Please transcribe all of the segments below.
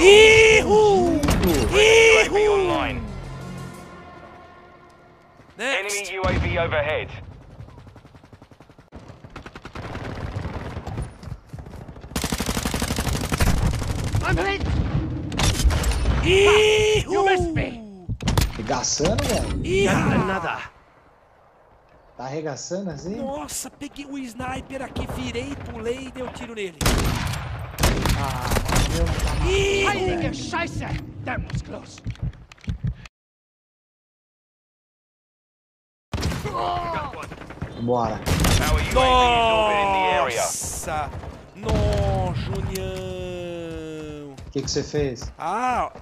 Ihu! Ihu! Next! Enemy UAV overhead. Ihu! You missed me. Arregaçando, velho? Iha! Tá arregaçando assim? Nossa, peguei o sniper aqui, virei, pulei e dei um tiro nele. Meu! Scheiße! That was close. Bora. Nossa! Nó, Junião! O que que você fez? Ah!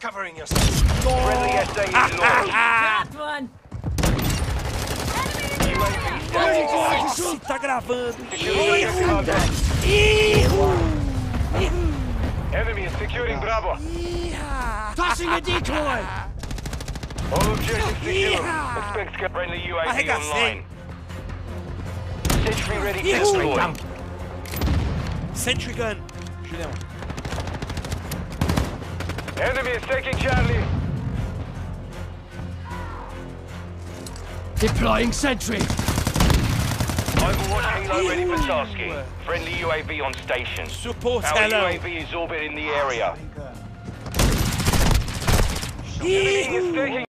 Covering yourself. Friendly SA is launched. Ah! by. Nossa, tá gravando! Ihu! Enemy is securing Bravo. Iha! Tossing a decoy. All objectives secure. Yeehaw! Expect friendly UAV Arregacei. online. Sentry ready to deploy. Sentry gun! Julião. Enemy is taking Charlie. Deploying sentry. Overwatch helo ready for tasking. Friendly UAV on station. Support Our hello! UAV is orbiting the area.